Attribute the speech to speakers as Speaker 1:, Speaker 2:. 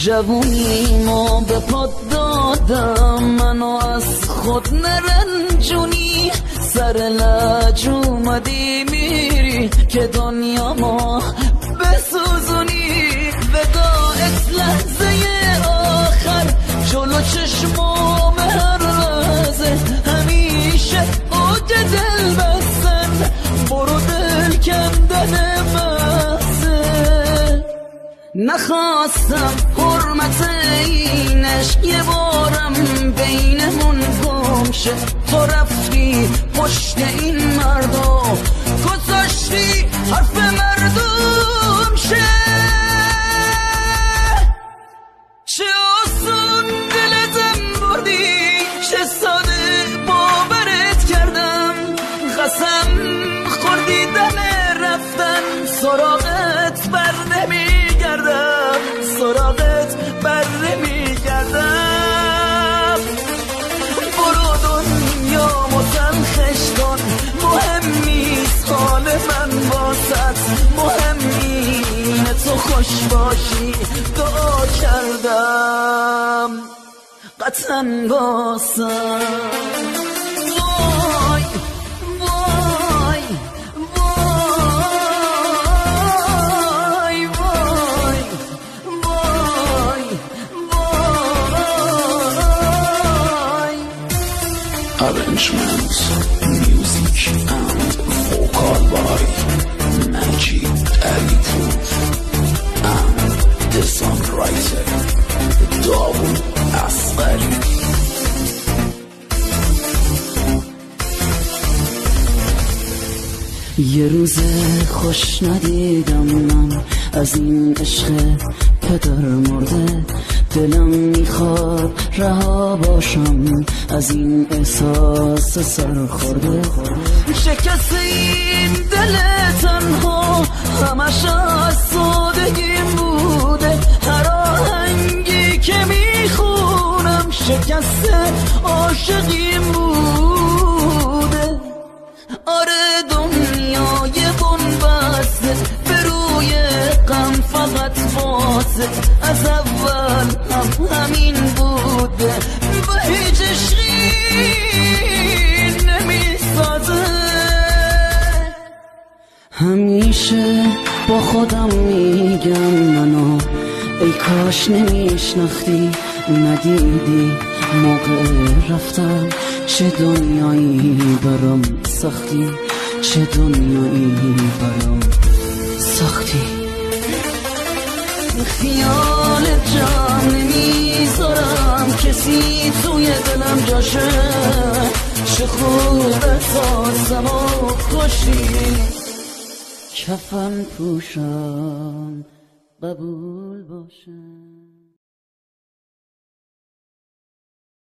Speaker 1: جوونیمو به پاد دادم. منو از خود نرنجونی. سر لج اومدی میری که دنیا ما نخواستم حرمت اینش یه بارم بینمون گم شه. تو رفتی پشت این مردم گذاشتی حرف مردم شه. چه آسون دلتم بردی. چه ساده باورت کردم. قسم خوردی دم رفتن سراغت خوش باشی دعا کردم. قطعا واسط وای وای وای وای وای وای.
Speaker 2: Arrangement, music and vocal by
Speaker 1: یه روز خوش ندیدم من. از این عشق پدر مرده. دلم می‌خواد رها باشم. از این احساس سرخورده شکست این دل تنها. همش از سادگیم بوده. هر آهنگی که می‌خونم شکست عاشقیم بوده از اول هم همین بوده. و هیچ عشقی نمی‌سازه. همیشه با خودم میگم منو ای کاش نمیشناختی ندیدی موقع رفتن. چه دنیایی برام سختی چه دنیایی برام سختی. خیال جام نمی‌ذارم. کسی توی دلم جاشه خوبه تازم و خوشی کفن پوشم قبول باشه.